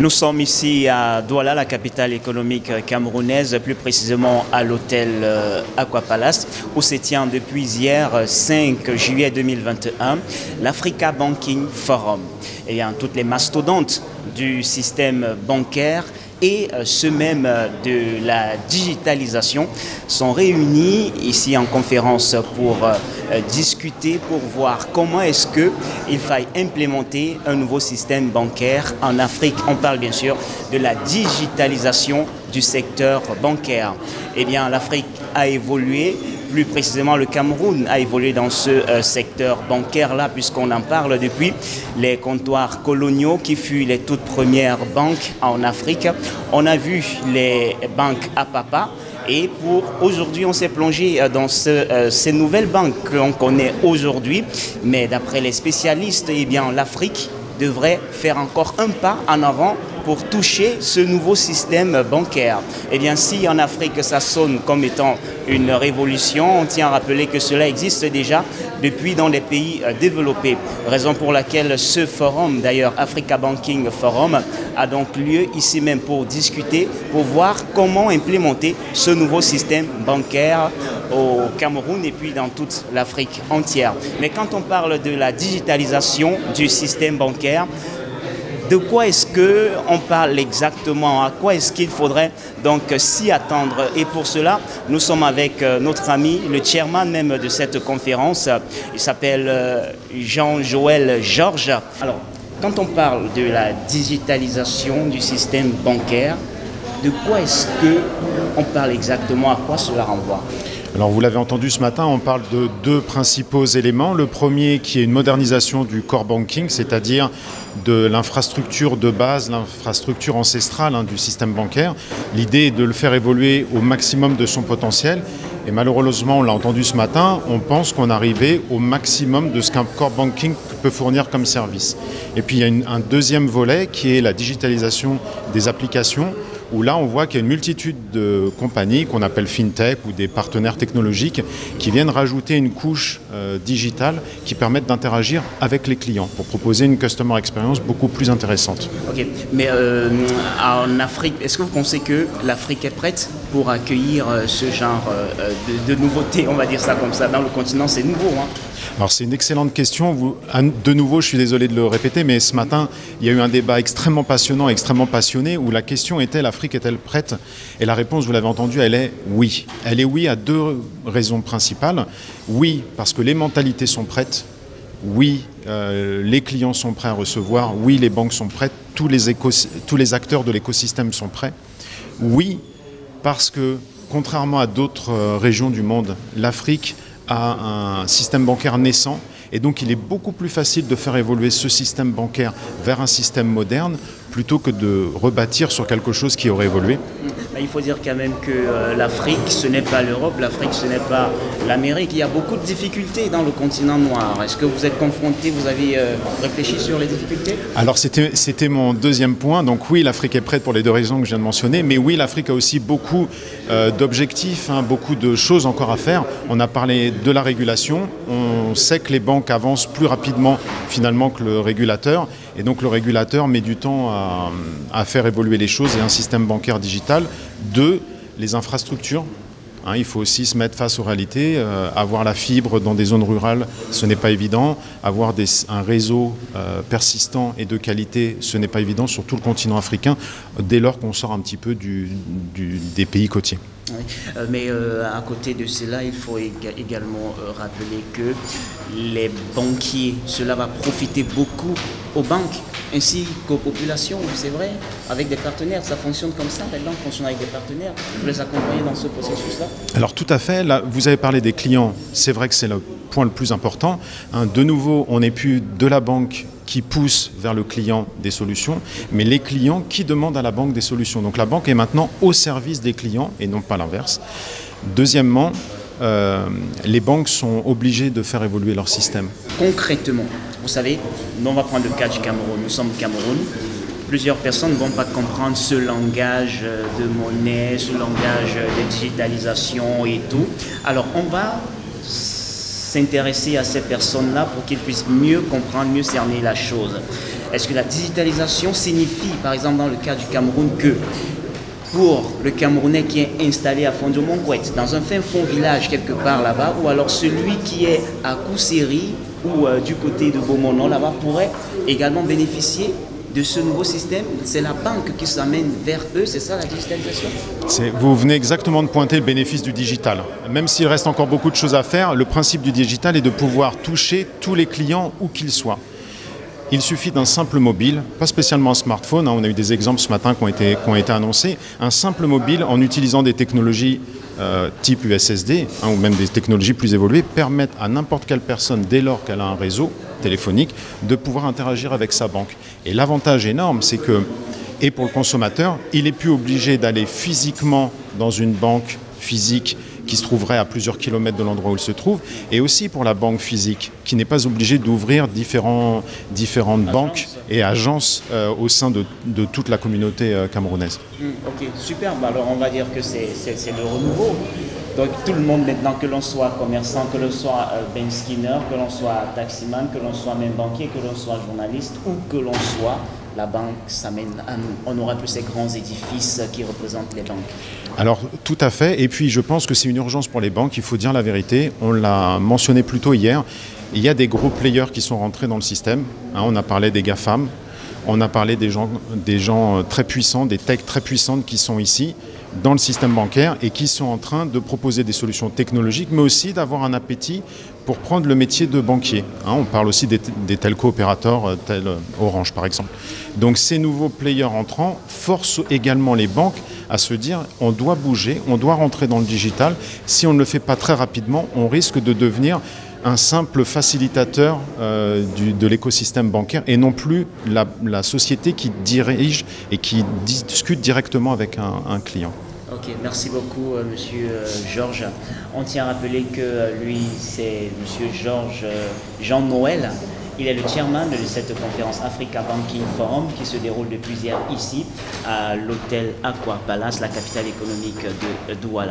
Nous sommes ici à Douala, la capitale économique camerounaise, plus précisément à l'hôtel euh, Aquapalace, où se tient depuis hier, 5 juillet 2021, l'Africa Banking Forum. Et bien, toutes les mastodontes du système bancaire et euh, ceux même euh, de la digitalisation sont réunis ici en conférence pour euh, discuter, pour voir comment est-ce qu'il faille implémenter un nouveau système bancaire en Afrique. On parle bien sûr de la digitalisation du secteur bancaire. Eh bien, l'Afrique a évolué plus précisément le Cameroun a évolué dans ce euh, secteur bancaire-là, puisqu'on en parle depuis les comptoirs coloniaux qui furent les toutes premières banques en Afrique. On a vu les banques à papa. Et pour aujourd'hui, on s'est plongé euh, dans euh, ces nouvelles banques qu'on connaît aujourd'hui. Mais d'après les spécialistes, eh l'Afrique devrait faire encore un pas en avant pour toucher ce nouveau système bancaire. Eh bien, si en Afrique ça sonne comme étant une révolution, on tient à rappeler que cela existe déjà depuis dans les pays euh, développés. Raison pour laquelle ce forum, d'ailleurs Africa Banking Forum, a donc lieu ici même pour discuter, pour voir comment implémenter ce nouveau système bancaire au Cameroun et puis dans toute l'Afrique entière. Mais quand on parle de la digitalisation du système bancaire, de quoi est-ce qu'on parle exactement? À quoi est-ce qu'il faudrait donc s'y attendre? Et pour cela, nous sommes avec euh, notre ami, le chairman même de cette conférence. Il s'appelle euh, Jean-Joël Georges. Alors, quand on parle de la digitalisation du système bancaire, de quoi est-ce qu'on parle exactement? À quoi cela renvoie? Alors vous l'avez entendu ce matin, on parle de deux principaux éléments. Le premier qui est une modernisation du core banking, c'est-à-dire de l'infrastructure de base, l'infrastructure ancestrale hein, du système bancaire. L'idée est de le faire évoluer au maximum de son potentiel. Et malheureusement, on l'a entendu ce matin, on pense qu'on arrivé au maximum de ce qu'un core banking peut fournir comme service. Et puis il y a un deuxième volet qui est la digitalisation des applications où là on voit qu'il y a une multitude de compagnies qu'on appelle fintech ou des partenaires technologiques qui viennent rajouter une couche euh, digitale qui permettent d'interagir avec les clients pour proposer une customer experience beaucoup plus intéressante. Ok, mais euh, en Afrique, est-ce que vous pensez que l'Afrique est prête pour accueillir euh, ce genre de, nouveautés, on va dire ça comme ça, dans le continent C'est nouveau. Hein c'est une excellente question. de nouveau, je suis désolé de le répéter, mais ce matin, il y a eu un débat extrêmement passionnant, extrêmement passionné, où la question était l'Afrique est-elle prête? Et la réponse, vous l'avez entendu, elle est oui. Elle est oui à deux raisons principales. Oui, parce que les mentalités sont prêtes. Oui, euh, les clients sont prêts à recevoir. Oui, les banques sont prêtes. Tous les, tous les acteurs de l'écosystème sont prêts. Oui, parce que contrairement à d'autres euh, régions du monde, l'Afrique à un système bancaire naissant. Et donc il est beaucoup plus facile de faire évoluer ce système bancaire vers un système moderne plutôt que de rebâtir sur quelque chose qui aurait évolué Il faut dire quand même que euh, l'Afrique, ce n'est pas l'Europe, l'Afrique, ce n'est pas l'Amérique. Il y a beaucoup de difficultés dans le continent noir. Est-ce que vous êtes confronté, vous avez euh, réfléchi sur les difficultés? Alors c'était mon deuxième point. Donc oui, l'Afrique est prête pour les deux raisons que je viens de mentionner. Mais oui, l'Afrique a aussi beaucoup euh, d'objectifs, hein, beaucoup de choses encore à faire. On a parlé de la régulation. On sait que les banques avancent plus rapidement finalement que le régulateur. Et donc le régulateur met du temps à, faire évoluer les choses et un système bancaire digital. Deux, les infrastructures. Hein, il faut aussi se mettre face aux réalités. Euh, avoir la fibre dans des zones rurales, ce n'est pas évident. Avoir un réseau euh, persistant et de qualité, ce n'est pas évident sur tout le continent africain, dès lors qu'on sort un petit peu des pays côtiers. Euh, mais à côté de cela, il faut également rappeler que les banquiers, cela va profiter beaucoup aux banques ainsi qu'aux populations, c'est vrai, avec des partenaires. Ça fonctionne comme ça, les banques fonctionnent avec des partenaires. Vous les accompagner dans ce processus-là Alors tout à fait, là, vous avez parlé des clients, c'est vrai que c'est le point le plus important. Hein, de nouveau, on n'est plus de la banque qui pousse vers le client des solutions, mais les clients qui demandent à la banque des solutions. Donc la banque est maintenant au service des clients et non pas l'inverse. Deuxièmement, euh, les banques sont obligées de faire évoluer leur système. Concrètement, vous savez, on va prendre le cas du Cameroun. Nous sommes au Cameroun. Plusieurs personnes ne vont pas comprendre ce langage de monnaie, ce langage de digitalisation et tout. Alors, on va s'intéresser à ces personnes-là pour qu'ils puissent mieux comprendre, mieux cerner la chose. Est-ce que la digitalisation signifie, par exemple dans le cas du Cameroun, que pour le Camerounais qui est installé à Fondio-Montouet, dans un fin fond village quelque part là-bas, ou alors celui qui est à Kousseri ou euh, du côté de Beaumont là-bas, pourrait également bénéficier de ce nouveau système C'est la banque qui s'amène vers eux, c'est ça la digitalisation Vous venez exactement de pointer le bénéfice du digital. Même s'il reste encore beaucoup de choses à faire, le principe du digital est de pouvoir toucher tous les clients où qu'ils soient. Il suffit d'un simple mobile, pas spécialement un smartphone, hein, on a eu des exemples ce matin qui ont, été, qui ont été annoncés, un simple mobile en utilisant des technologies euh, type USSD hein, ou même des technologies plus évoluées permettent à n'importe quelle personne, dès lors qu'elle a un réseau téléphonique, de pouvoir interagir avec sa banque. Et l'avantage énorme, c'est que, et pour le consommateur, il n'est plus obligé d'aller physiquement dans une banque physique qui se trouverait à plusieurs kilomètres de l'endroit où il se trouve, et aussi pour la banque physique, qui n'est pas obligée d'ouvrir différentes banques et agences euh, au sein de, de, toute la communauté euh, camerounaise. Hmm, ok, super. Bah, alors on va dire que c'est le renouveau. Donc tout le monde maintenant, que l'on soit commerçant, que l'on soit euh, ben skinner, que l'on soit taximan, que l'on soit même banquier, que l'on soit journaliste ou que l'on soit la banque. On aura plus ces grands édifices qui représentent les banques. Alors tout à fait. Et puis je pense que c'est une urgence pour les banques. Il faut dire la vérité. On l'a mentionné plus tôt hier. Il y a des gros players qui sont rentrés dans le système. Hein, on a parlé des GAFAM. On a parlé des gens, des gens euh, très puissants, des techs très puissantes qui sont ici dans le système bancaire et qui sont en train de proposer des solutions technologiques, mais aussi d'avoir un appétit pour prendre le métier de banquier. Hein, on parle aussi des, des telco opérateurs euh, tels euh, Orange par exemple. Donc ces nouveaux players entrants forcent également les banques à se dire on doit bouger, on doit rentrer dans le digital. Si on ne le fait pas très rapidement, on risque de devenir un simple facilitateur euh, de l'écosystème bancaire et non plus la, société qui dirige et qui discute directement avec un client. Ok, merci beaucoup, euh, Monsieur euh, Georges. On tient à rappeler que euh, lui, c'est Monsieur Georges euh, Jean Noël. Il est le chairman de cette conférence Africa Banking Forum qui se déroule depuis hier ici à l'hôtel Aqua Palace, la capitale économique de Douala.